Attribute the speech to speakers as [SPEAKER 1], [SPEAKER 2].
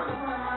[SPEAKER 1] Wow.